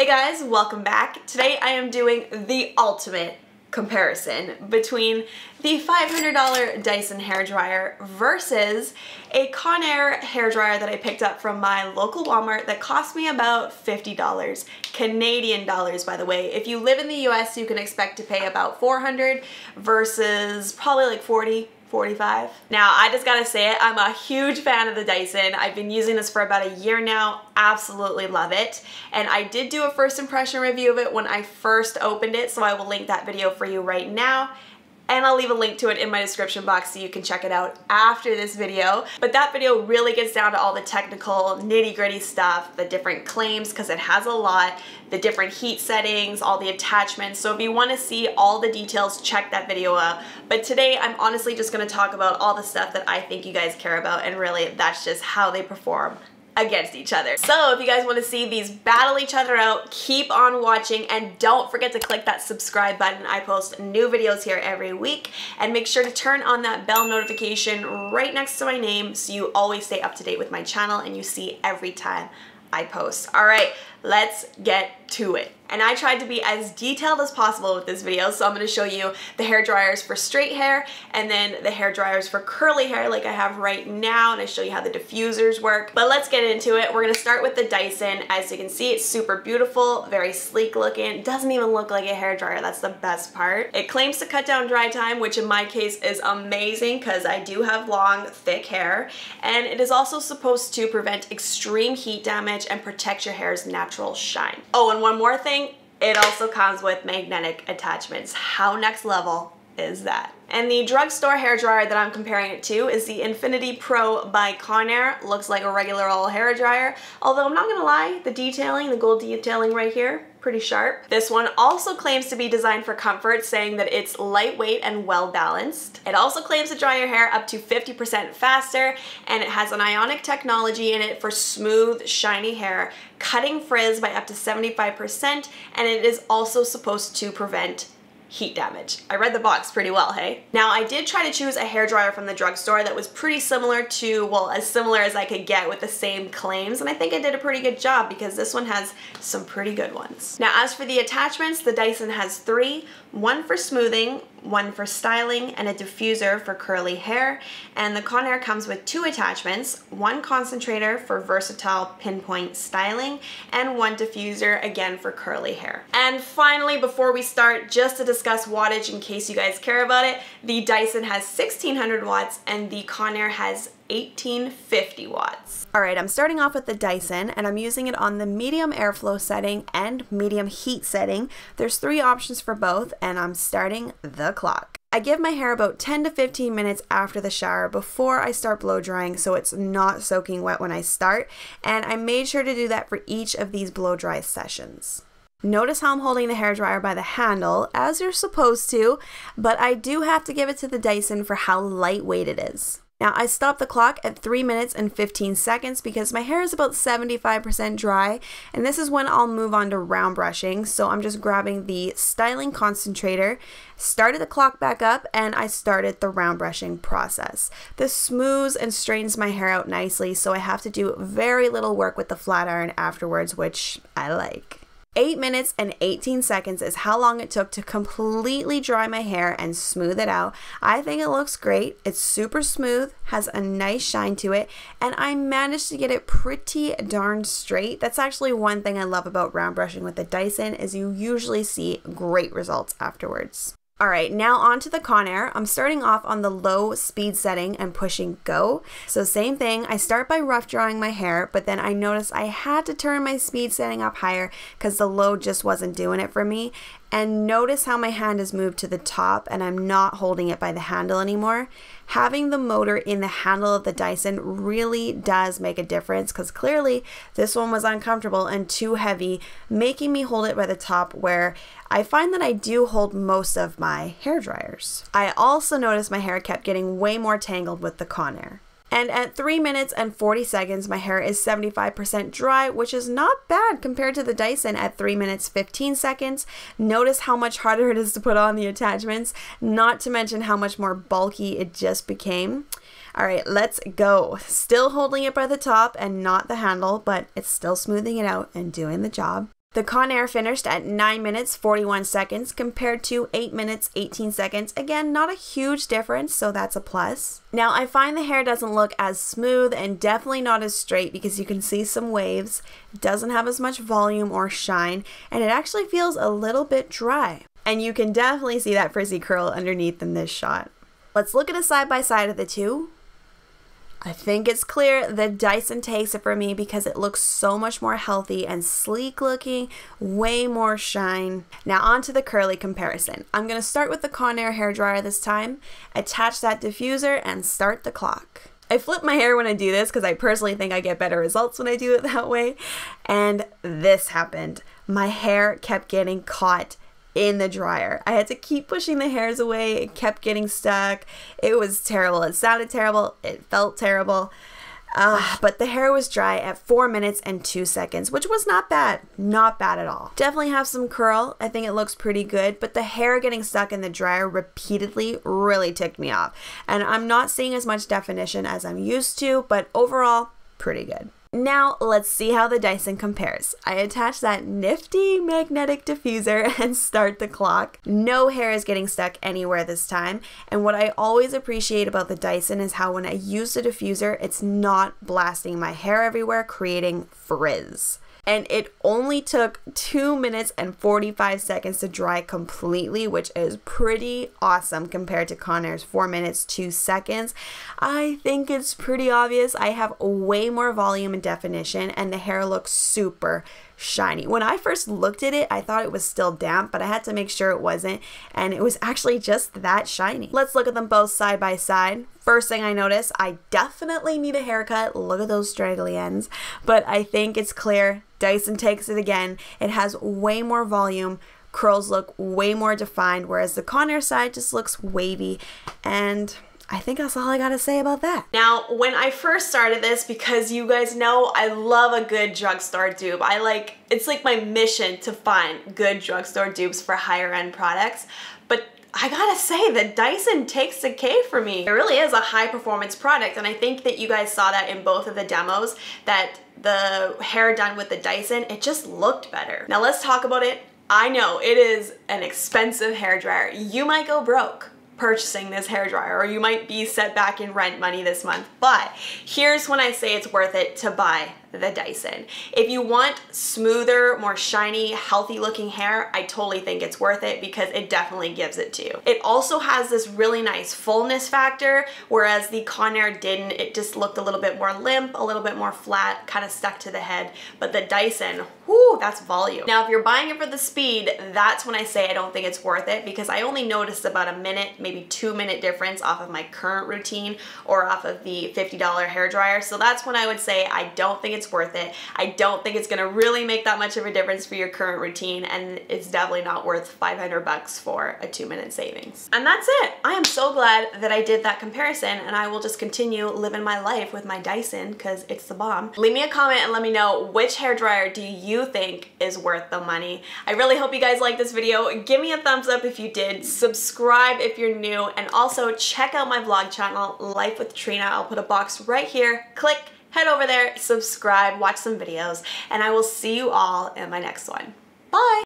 Hey guys, welcome back. Today I am doing the ultimate comparison between the $500 Dyson hair dryer versus a Conair hair dryer that I picked up from my local Walmart that cost me about $50 Canadian dollars by the way. If you live in the US you can expect to pay about 400 versus probably like 40 45. Now, I just gotta say it, I'm a huge fan of the Dyson. I've been using this for about a year now, absolutely love it. And I did do a first impression review of it when I first opened it, so I will link that video for you right now and I'll leave a link to it in my description box so you can check it out after this video. But that video really gets down to all the technical nitty gritty stuff, the different claims, because it has a lot, the different heat settings, all the attachments. So if you wanna see all the details, check that video out. But today I'm honestly just gonna talk about all the stuff that I think you guys care about and really that's just how they perform against each other. So if you guys want to see these battle each other out, keep on watching and don't forget to click that subscribe button. I post new videos here every week and make sure to turn on that bell notification right next to my name so you always stay up to date with my channel and you see every time I post. All right, let's get to it. And I tried to be as detailed as possible with this video so I'm going to show you the hair dryers for straight hair and then the hair dryers for curly hair like I have right now and I show you how the diffusers work. But let's get into it. We're going to start with the Dyson. As you can see it's super beautiful very sleek looking. Doesn't even look like a hair dryer that's the best part. It claims to cut down dry time which in my case is amazing because I do have long thick hair. And it is also supposed to prevent extreme heat damage and protect your hair's natural shine oh and one more thing it also comes with magnetic attachments. How next level is that? And the drugstore hair dryer that I'm comparing it to is the Infiniti Pro by Conair. Looks like a regular old hair dryer, although I'm not gonna lie, the detailing, the gold detailing right here, pretty sharp. This one also claims to be designed for comfort, saying that it's lightweight and well balanced. It also claims to dry your hair up to 50% faster, and it has an ionic technology in it for smooth, shiny hair, cutting frizz by up to 75%, and it is also supposed to prevent heat damage. I read the box pretty well, hey? Now I did try to choose a hair dryer from the drugstore that was pretty similar to, well, as similar as I could get with the same claims, and I think I did a pretty good job because this one has some pretty good ones. Now as for the attachments, the Dyson has three, one for smoothing, one for styling, and a diffuser for curly hair. And the Conair comes with two attachments, one concentrator for versatile pinpoint styling, and one diffuser again for curly hair. And finally, before we start, just to discuss wattage in case you guys care about it, the Dyson has 1600 watts and the Conair has 1850 watts. All right, I'm starting off with the Dyson and I'm using it on the medium airflow setting and medium heat setting. There's three options for both and I'm starting the clock. I give my hair about 10 to 15 minutes after the shower before I start blow drying so it's not soaking wet when I start and I made sure to do that for each of these blow dry sessions. Notice how I'm holding the hair dryer by the handle, as you're supposed to, but I do have to give it to the Dyson for how lightweight it is. Now I stopped the clock at 3 minutes and 15 seconds because my hair is about 75% dry and this is when I'll move on to round brushing. So I'm just grabbing the styling concentrator, started the clock back up and I started the round brushing process. This smooths and straightens my hair out nicely so I have to do very little work with the flat iron afterwards which I like. 8 minutes and 18 seconds is how long it took to completely dry my hair and smooth it out. I think it looks great. It's super smooth, has a nice shine to it, and I managed to get it pretty darn straight. That's actually one thing I love about round brushing with the Dyson is you usually see great results afterwards. All right, now on to the Conair. I'm starting off on the low speed setting and pushing go. So same thing, I start by rough drawing my hair, but then I noticed I had to turn my speed setting up higher because the low just wasn't doing it for me. And notice how my hand has moved to the top and I'm not holding it by the handle anymore. Having the motor in the handle of the Dyson really does make a difference because clearly this one was uncomfortable and too heavy, making me hold it by the top where I find that I do hold most of my hair dryers. I also noticed my hair kept getting way more tangled with the Conair. And at 3 minutes and 40 seconds, my hair is 75% dry, which is not bad compared to the Dyson at 3 minutes 15 seconds. Notice how much harder it is to put on the attachments, not to mention how much more bulky it just became. All right, let's go. Still holding it by the top and not the handle, but it's still smoothing it out and doing the job. The Conair finished at 9 minutes 41 seconds compared to 8 minutes 18 seconds. Again, not a huge difference, so that's a plus. Now, I find the hair doesn't look as smooth and definitely not as straight because you can see some waves. Doesn't have as much volume or shine, and it actually feels a little bit dry. And you can definitely see that frizzy curl underneath in this shot. Let's look at a side by side of the two. I think it's clear that Dyson takes it for me because it looks so much more healthy and sleek looking, way more shine. Now onto the curly comparison. I'm going to start with the Conair hair dryer this time, attach that diffuser and start the clock. I flip my hair when I do this because I personally think I get better results when I do it that way. And this happened. My hair kept getting caught in the dryer. I had to keep pushing the hairs away. It kept getting stuck. It was terrible. It sounded terrible. It felt terrible. Uh, but the hair was dry at 4 minutes and 2 seconds, which was not bad. Not bad at all. Definitely have some curl. I think it looks pretty good, but the hair getting stuck in the dryer repeatedly really ticked me off. And I'm not seeing as much definition as I'm used to, but overall, pretty good. Now let's see how the Dyson compares. I attach that nifty magnetic diffuser and start the clock. No hair is getting stuck anywhere this time. And what I always appreciate about the Dyson is how when I use the diffuser, it's not blasting my hair everywhere, creating frizz and it only took 2 minutes and 45 seconds to dry completely, which is pretty awesome compared to Conair's 4 minutes 2 seconds. I think it's pretty obvious. I have way more volume and definition and the hair looks super shiny. When I first looked at it, I thought it was still damp, but I had to make sure it wasn't, and it was actually just that shiny. Let's look at them both side by side. First thing I notice, I definitely need a haircut. Look at those straggly ends, but I think it's clear. Dyson takes it again. It has way more volume, curls look way more defined, whereas the Conair side just looks wavy, and I think that's all I gotta say about that. Now, when I first started this, because you guys know I love a good drugstore dupe. I like, it's like my mission to find good drugstore dupes for higher end products. But I gotta say that Dyson takes the K for me. It really is a high performance product and I think that you guys saw that in both of the demos that the hair done with the Dyson, it just looked better. Now let's talk about it. I know it is an expensive hair dryer. You might go broke purchasing this hair dryer or you might be set back in rent money this month. But here's when I say it's worth it to buy the Dyson. If you want smoother, more shiny, healthy looking hair, I totally think it's worth it because it definitely gives it to you. It also has this really nice fullness factor, whereas the Conair didn't. It just looked a little bit more limp, a little bit more flat, kind of stuck to the head. But the Dyson, whoo, that's volume. Now, if you're buying it for the speed, that's when I say I don't think it's worth it because I only noticed about a minute, maybe two minute difference off of my current routine or off of the $50 hair dryer. So that's when I would say I don't think it's it's worth it. I don't think it's gonna really make that much of a difference for your current routine and it's definitely not worth 500 bucks for a two minute savings. And that's it. I am so glad that I did that comparison and I will just continue living my life with my Dyson because it's the bomb. Leave me a comment and let me know which hair dryer do you think is worth the money. I really hope you guys liked this video. Give me a thumbs up if you did. Subscribe if you're new and also check out my vlog channel, Life with Trina. I'll put a box right here. Click head over there, subscribe, watch some videos, and I will see you all in my next one. Bye!